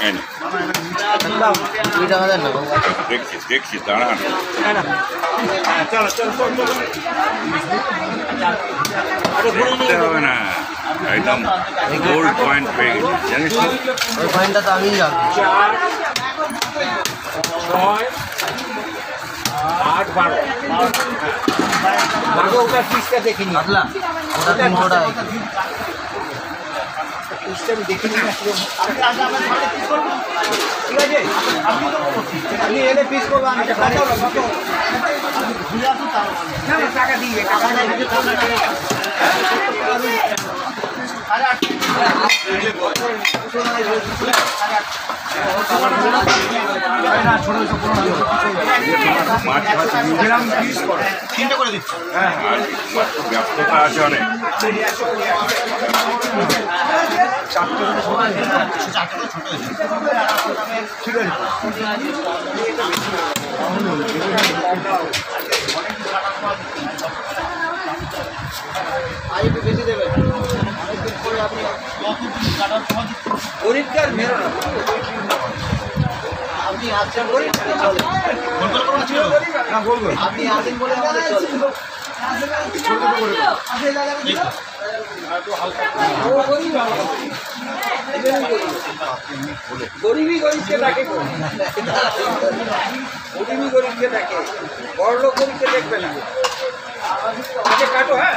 এই নে, কুড়ি টাকা দেন না দেখছি দেখছি দাঁড়ান দেখতে হবে না একদম গোল্ড পয়েন্ট পেয়ে গেছি জানিস তো? ওই কয়েনটা তো আমিই রাখবো ছয় আট বারো বারো ওটা পিসটা দেখিনি কাতলা ওটা তিনশো টাকা। টাকা দিয়ে ব্যস্ততা আছে গরিবকার মেরো না আপনি আসছেন বলে আপনি আসেন বলে আমাদের গরিবই গরিবকে ডাকে। গরিবই গরিবকে ডাকে। বড় লোক গরিবকে দেখবে না। কাটো হ্যাঁ?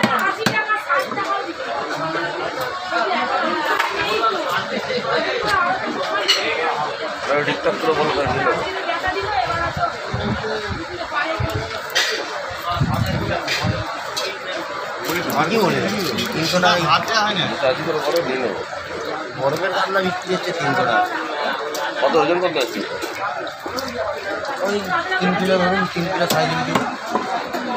করে আশি টাকা ষাট টাকা বিক্রি ঠিকঠাক করে বলো টাকা দিল এবার তো কি মনে হয়? তিনশো বরফের কাতলা বিক্রি হচ্ছে তিনশো টাকা কত ওজন কত আছে? ওই তিন কিলো ধরুন তিন কিলো সাড়ে তিন কিলো।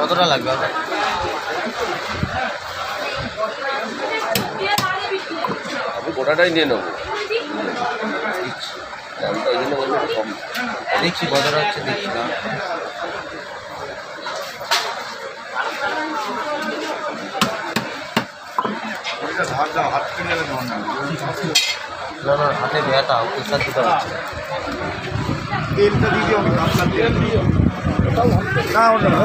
কতটা লাগবে আপনার আমি গোটাটাই নিয়ে নেব। দামটা ওই জন্য বলব একটু কম। দেখছি কতটা হচ্ছে দেখছি না। না না হাতে ব্যথা প্রেশার দিতে পারছে তেলটা দিয়ে না না,